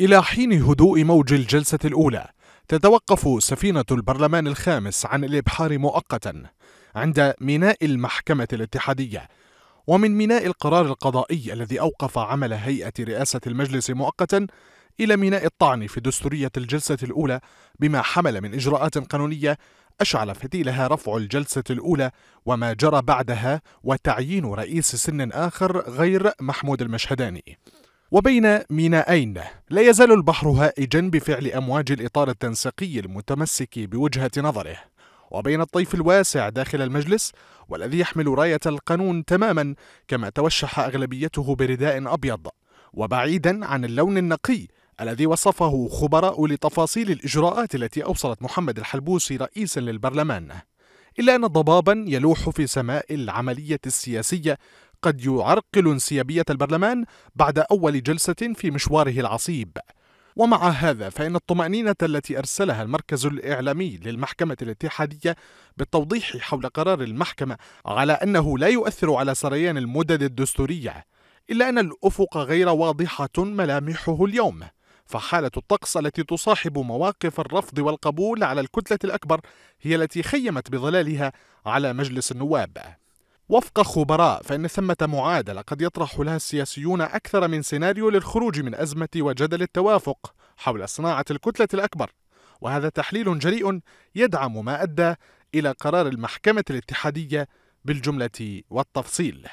إلى حين هدوء موج الجلسة الأولى تتوقف سفينة البرلمان الخامس عن الإبحار مؤقتا عند ميناء المحكمة الاتحادية ومن ميناء القرار القضائي الذي أوقف عمل هيئة رئاسة المجلس مؤقتا إلى ميناء الطعن في دستورية الجلسة الأولى بما حمل من إجراءات قانونية أشعل فتيلها رفع الجلسة الأولى وما جرى بعدها وتعيين رئيس سن آخر غير محمود المشهداني. وبين مينائين لا يزال البحر هائجا بفعل أمواج الإطار التنسيقي المتمسك بوجهة نظره. وبين الطيف الواسع داخل المجلس والذي يحمل راية القانون تماما كما توشح أغلبيته برداء أبيض. وبعيدا عن اللون النقي الذي وصفه خبراء لتفاصيل الإجراءات التي أوصلت محمد الحلبوسي رئيسا للبرلمان. إلا أن ضبابا يلوح في سماء العملية السياسية قد يعرقل انسيابية البرلمان بعد أول جلسة في مشواره العصيب. ومع هذا فإن الطمأنينة التي أرسلها المركز الإعلامي للمحكمة الاتحادية بالتوضيح حول قرار المحكمة على أنه لا يؤثر على سريان المدد الدستورية إلا أن الأفق غير واضحة ملامحه اليوم. فحالة الطقس التي تصاحب مواقف الرفض والقبول على الكتلة الأكبر هي التي خيمت بظلالها على مجلس النواب. وفق خبراء فإن ثمة معادلة قد يطرح لها السياسيون أكثر من سيناريو للخروج من أزمة وجدل التوافق حول صناعة الكتلة الأكبر. وهذا تحليل جريء يدعم ما أدى إلى قرار المحكمة الاتحادية بالجملة والتفصيل.